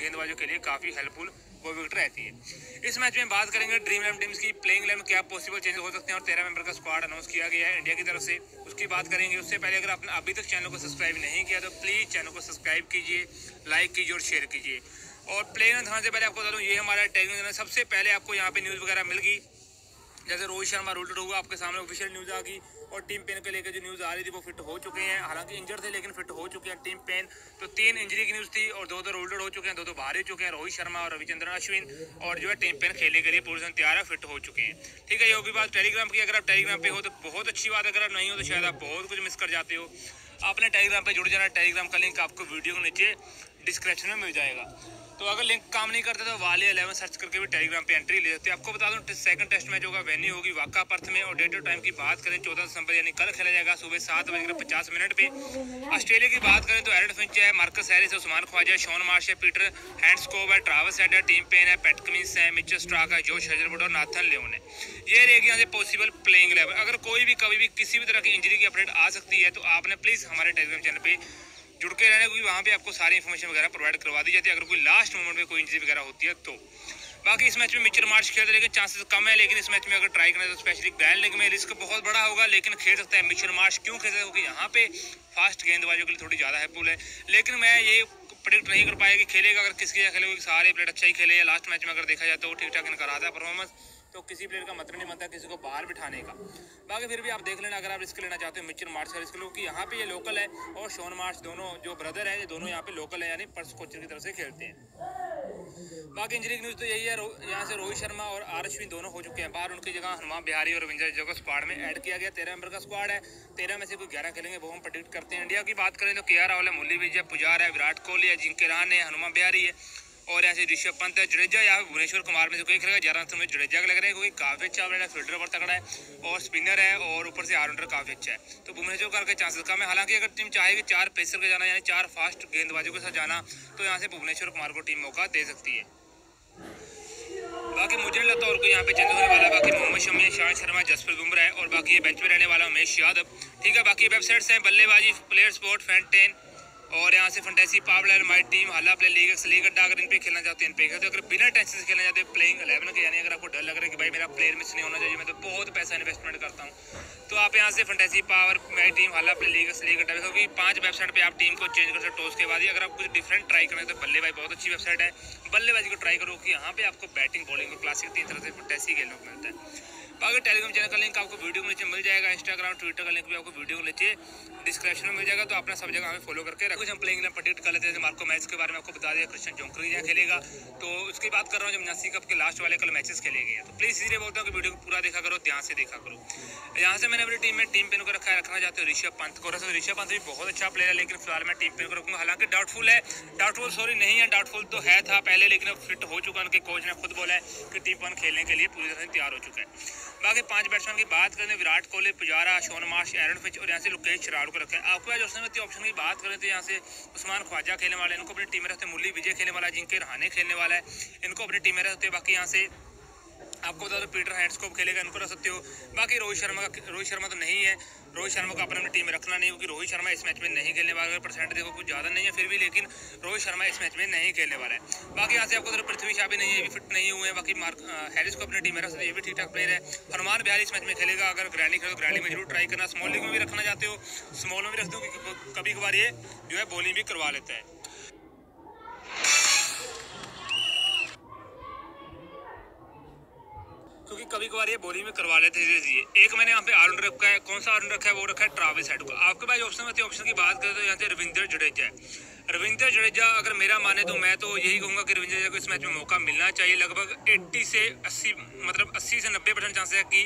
गेंदबाजों के लिए काफ़ी हेल्पफुल वो विकेट रहती है। इस मैच में बात करेंगे ड्रीम इलेवन टीम्स की प्लेइंग इलेवन क्या पॉसिबल चेंज हो सकते हैं और तेरह मेंबर का स्क्वाड अनाउंस किया गया है इंडिया की तरफ़ से। उसकी बात करेंगे, उससे पहले अगर आपने अभी तक चैनल को सब्सक्राइब नहीं किया तो प्लीज़ चैनल को सब्सक्राइब कीजिए लाइक कीजिए और शेयर कीजिए। और प्लेइंग इलेवन से पहले आपको बता दूँ, ये हमारा टेक्निक सबसे पहले आपको यहाँ पे न्यूज़ वगैरह मिल गई। जैसे रोहित शर्मा रूल्ड हुआ आपके सामने ऑफिशियल न्यूज़ आ गई और टीम पेन को लेकर जो न्यूज़ आ रही थी वो फिट हो चुके हैं। हालाँकि इंजर्ड थे लेकिन फिट हो चुके हैं टीम पेन तो तीन इंजरी की न्यूज़ थी और दो दो रोल्डेड हो चुके हैं, दो दो बाहर ही चुके हैं, रोहित शर्मा और रविचंद्रन अश्विन। और जो है टीम पेन खेलने के लिए पूरी तैयार है फिट हो चुके हैं। ठीक है, ये होगी बात टेलीग्राम की। अगर आप टेलीग्राम पे हो तो बहुत अच्छी बात अगर आप नहीं हो तो शायद आप बहुत कुछ मिस कर जाते हो। आपने टेलीग्राम पर जुड़ जाना टेलीग्राम का लिंक आपको वीडियो के नीचे डिस्क्रिप्शन में मिल जाएगा। तो अगर लिंक काम नहीं करता तो वाले अलेवन सर्च करके भी टेलीग्राम पे एंट्री ले सकते हैं। आपको बता दूँ सेकंड टेस्ट मैच होगा वेन्यू होगी वाका पर्थ में और डेट ऑफ़ टाइम की बात करें, चौदह दिसंबर, यानी कल खेला जाएगा, सुबह सात बजकर पचास मिनट पे। ऑस्ट्रेलिया की बात करें तो एरड फिंच है Marcus Harris Usman Khawaja Shaun Marsh है पीटर हैंडस्कोव है ट्रावस हेड है टीम पेन है पेट कमिंस है मिचर स्ट्राक है जोश हजरवुड और नाथन लेवन है ये रहेगी यहाँ से पॉसिबल प्लेइंग लेवल अगर कोई भी, कभी भी किसी भी तरह की इंजरी की अपडेट आ सकती है तो आपने प्लीज़ हमारे टेलीग्राम चैनल पे जुड़ के रहना, क्योंकि वहाँ पे आपको सारी इन्फॉर्मेशन वगैरह प्रोवाइड करवा दी जाती है। अगर कोई लास्ट मोमेंट में कोई इंजरी वगैरह होती है तो। बाकी इस मैच में मिचर मार्च खेलते लेकिन चांसेस कम है, लेकिन इस मैच में अगर ट्राई करें तो स्पेशली ग्रैंड लीग में रिस्क बहुत बड़ा होगा, लेकिन खेल सकता है। मिचर मार्च क्यों खेल सकता क्योंकि यहाँ पे फास्ट गेंदबाजों के लिए थोड़ी ज़्यादा हेल्पफुल है। लेकिन मैं ये प्रिडिक्ट नहीं कर पाया कि खेलेगा अगर किसके साथ खेलेगा सारे प्लेयर अच्छा ही खेले या लास्ट मैच में अगर देखा जाए तो ठीक ठाक इनका रहा था परफॉर्मेंस तो किसी प्लेयर का मतलब नहीं बनता किसी को बाहर बिठाने का। बाकी फिर भी आप देख लेना, अगर आप रिस्क लेना चाहते हो, मिचर मार्च का रिस्क लो कि यहाँ पे ये लोकल है और शोन मार्च दोनों, जो ब्रदर है, ये दोनों यहाँ पे लोकल है, यानी पर्स कोचर की तरफ़ से खेलते हैं। बाकी इंजरी की न्यूज़ तो यही है यहाँ से रोहित शर्मा और आर अश्विन दोनों हो चुके हैं बाहर, उनकी जगह हनुमान बिहारी और रविंद्र जो स्क्वाड में ऐड किया गया, तेरह नंबर का स्क्वाड है। तेरह में से कोई ग्यारह खेलेंगे, वो हम प्रोडिक्ट करते हैं। इंडिया की बात करें तो के आर राहुल है, मुरली विजय, पुजार है, विराट कोहली है, जिनके रान है, हनुमान बिहारी है। और यहाँ से ऋषभ पंत है जडेजा या भुवनेश्वर कुमार में से कोई खेलेगा, ज़्यादा समय जडेजा का लग रहा है, क्योंकि काफ़ी अच्छा अपना फील्डर पर तगड़ा है और स्पिनर है और ऊपर से ऑलराउंडर काफ़ी अच्छा है। तो भुवनेश्वर कुमार के चांसेस कम है। हालाँकि अगर टीम चाहेगी चार पेसर के जाना, यानी चार फास्ट गेंदबाजों के साथ जाना तो यहाँ से भुवनेश्वर कुमार को टीम मौका दे सकती है। बाकी मुझे नहीं लगता और कोई यहाँ पे चेंज होने वाला बाकी मोहम्मद शमी, शाहिद शर्मा, जसप्रीत बुमराह है और बाकी ये बेंच पे रहने वाला उमेश यादव। ठीक है, बाकी वेबसाइट्स हैं, बल्लेबाजी प्लेयर स्पोर्ट फ़ैन टेन और यहाँ से fantasy power my team Halaplay league LeagueAdda अगर इन पे खेलना चाहते हैं। इन पे खेलते अगर बिना टेंशन से खेलना चाहते हैं प्लेइंग अलेवन के, यानी अगर आपको डर लग रहा है कि भाई मेरा प्लेयर मिस नहीं होना चाहिए, मैं तो बहुत पैसा इन्वेस्टमेंट करता हूँ। तो आप यहाँ से fantasy power my team Halaplay league LeagueAdda क्योंकि पाँच वेबसाइट पर आप टीम को चेंज कर सकते टॉस के बाद ही अगर आप कुछ डिफरेंट ट्राई करें तो बल्लेबाजी बहुत अच्छी वेबसाइट है। बल्लेबाजी को ट्राई करो कि यहाँ पे आपको बैटिंग बॉलिंग क्लासिक तीन तरह से फंटेसी खेलने को मिलता है। बाकी टेलीग्राम चैनल का लिंक आपको वीडियो के नीचे मिल जाएगा इंस्टाग्राम ट्विटर का लिंक भी आपको वीडियो के नीचे डिस्क्रिप्शन में मिल जाएगा तो अपना सब जगह हमें फॉलो करके रखो। हम प्लेइंग प्रोडिक्ट कर लेते हैं मार्को मैच के बारे में आपको बता दिया क्रिश्चियन जोंकर यहाँ खेलेगा। तो उसकी बात कर रहा हूँ, जब नसी कप के लास्ट वाले कल मैचेस खेले गए तो प्लीज़ इसलिए बोलता हूँ कि वीडियो को पूरा देखा करो, ध्यान से देखा करो। यहाँ से मैंने अपनी टीम में टीम पेन को रखा रखना चाहते हो ऋषभ पंत को। रखा ऋषभ पंत भी बहुत अच्छा प्लेयर है, लेकिन फ़िलहाल मैं टीम पेन को रखूँगा। हालाँकि डाउटफुल है डाउटफुल सॉरी नहीं है डाउटफुल तो है था पहले, लेकिन अब फिट हो चुका है, उनके कोच ने खुद बोला है कि टीम वन खेलने के लिए पूरी तरह से तैयार हो चुका है। बाकी पाँच बैट्समैन की बात करें, Virat Kohli, Pujara, Shaun Marsh, Aaron Finch और यहाँ से लुकेश शराड़ को रखे। है आपको आज उसमें ऑप्शन की बात करें तो यहाँ से उस्मान ख्वाजा खेलने वाले इनको अपनी टीम में रखते मुरली विजय खेलने वाला है, जिनके रहाने खेलने वाला है। इनको अपनी टीम में रखते बाकी यहाँ से आपको बता दो पीटर हैंडस्कोप खेलेगा इनको रख सकते हो। बाकी रोहित शर्मा का रोहित शर्मा तो नहीं है। रोहित शर्मा को अपने अपनी टीम में रखना नहीं क्योंकि रोहित शर्मा इस मैच में नहीं खेलने वाला है परसेंट देखो कुछ ज़्यादा नहीं है फिर भी लेकिन रोहित शर्मा इस मैच में नहीं खेलने वाला है। बाकी यहाँ से आपको तो पृथ्वी शाह भी नहीं है ये भी फिट नहीं हुए हैं। बाकी मार्क हैरिस को अपनी टीम में रख सकते ये भी ठीक ठाक प्लेयर है। हनुमान बिहार इस मैच में खेलेगा अगर ग्रैंडी खेलो तो ग्रैंडी में ज़रूर ट्राई करना। स्मॉल लीग में भी रखना चाहते हो स्मॉल में भी रख दो कभी कभार ये जो है बॉलिंग भी करवा लेता है। कभी कभार ये बोली में करवा लेते हैं धीरे एक मैंने यहाँ पे आर रखा है। कौन सा आर रखा है? वो रखा है ट्राविस हेड को। आपके पास ऑप्शन में ऑप्शन की बात करें तो यहाँ से रविंद्र जडेजा है। रविंद्र जडेजा अगर मेरा माने तो मैं तो यही कहूँगा कि रविंद्र जडेजा को इस मैच में मौका मिलना चाहिए। लगभग 80 से 80 मतलब 80 से 90 परसेंट चांस है कि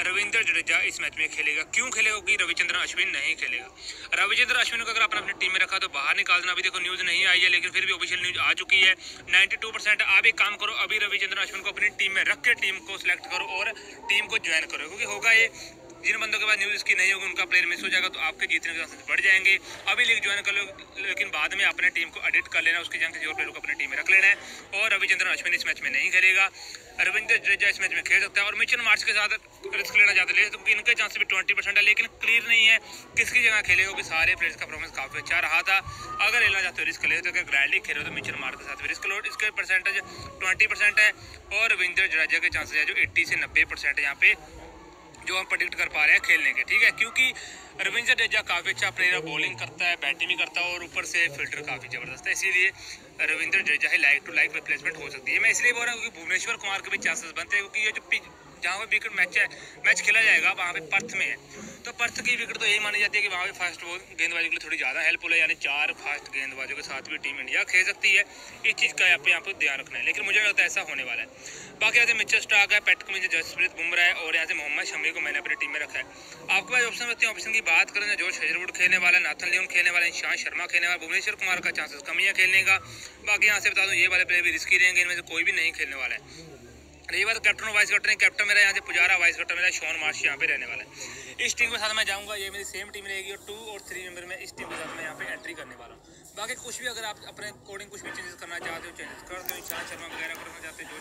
रविंद्र जडेजा इस मैच में खेलेगा। क्यों खेलेगा? क्योंकि रविचंद्रन अश्विन नहीं खेलेगा। रविचंद्र अश्विन को अगर आपने अपनी टीम में रखा तो बाहर निकाल देना अभी देखो न्यूज़ नहीं आई है, लेकिन फिर भी ऑफिशियल न्यूज़ आ चुकी है। 92 परसेंट आप एक काम करो, अभी रविचंद्र अश्विन को अपनी टीम में रख के टीम को सिलेक्ट करो और टीम को ज्वाइन करो, क्योंकि होगा ये जिन बंदों के पास न्यूज़ इसकी नहीं होगी, उनका प्लेयर मिस हो जाएगा तो आपके जीतने के चांसेस बढ़ जाएँगे। अभी लीग ज्वाइन कर लो, लेकिन बाद में अपने टीम को एडिट कर लेना, उसकी जगह किसी और प्लेयर को अपनी टीम में रख लेना है। और रविचंद्रन अश्विन इस मैच में नहीं खेलेगा। रविंद्र जडेजा इस मैच में खेल सकता है, और मिचन मार्च के साथ रिस्क लेना चाहते ले क्योंकि इनके चांस भी ट्वेंटी परसेंट है, लेकिन क्लियर नहीं है किसकी जगह खेलेगा क्योंकि सारे प्लेयर्स का परफॉर्मेंस काफ़ी अच्छा रहा था। अगर लेना चाहते हो रिस्क ले तो अगर ग्रैंडली खेलो तो मिचन मार्च के साथ रिस्क लो। इसके परसेंटेज ट्वेंटी परसेंट है, और रविंद्र जडेजा के चांसेस है, जो एट्टी से नब्बे परसेंट यहाँ पे। जो हम प्रोडिक्ट कर पा रहे हैं खेलने के, ठीक है? क्योंकि रविंद्र जडेजा काफ़ी अच्छा प्लेयर बॉलिंग करता है बैटिंग भी करता है और ऊपर से फील्डर काफ़ी ज़बरदस्त है, इसीलिए रविंद्र जडेजा ही लाइक टू लाइक रिप्लेसमेंट हो सकती है। मैं इसलिए बोल रहा हूँ क्योंकि भुवनेश्वर कुमार के भी चांसेस बनते हैं, क्योंकि ये जो जहाँ पे विकेट मैच है मैच खेला जाएगा वहाँ पे पर्थ में। है तो पर्थ की विकेट तो यही मानी जाती है कि वहाँ पे फास्ट बॉल गेंदबाजी के लिए थोड़ी ज़्यादा हेल्पफुल है यानी चार फास्ट गेंदबाजों के साथ भी टीम इंडिया खेल सकती है। इस चीज़ का यहाँ पे यहाँ पे ध्यान रखना है, लेकिन मुझे लगता है ऐसा होने वाला है। बाकी यहाँ से मिचर स्टाक है पैट कमिंस जसप्रीत बुमराह है, और यहाँ से मोहम्मद शमी को मैंने अपनी टीम में रखा है। आपके पास ऑप्शन होते हैं ऑप्शन की बात करें जोश हेजरवुड खेलने वाला नाथन लियोन खेलने वाला ईशान शर्मा खेलने वाला भुवनेश्वर कुमार का चांसेस कमी है खेलने का। बाकी यहाँ से बता दूँ, ये वाले प्लेयर भी रिस्की रहेंगे, इनमें से कोई भी नहीं खेलने वाला है। रही बात कैप्टन और वाइस कैप्टन कैप्टन मेरा यहाँ से पुजारा वाइस कैप्टन मेरा शोन मार्श यहाँ पे रहने वाला है इस टीम के साथ मैं जाऊँगा ये मेरी सेम टीम रहेगी और टू और थ्री मेंबर में इस टीम के साथ मैं यहाँ पे एंट्री करने वाला हूँ बाकी कुछ भी अगर आप अपने अकॉर्डिंग कुछ भी चेंजेस करना चाहते हो चेंजेस करते हो शाह शर्मा वगैरह करना चाहते हो जो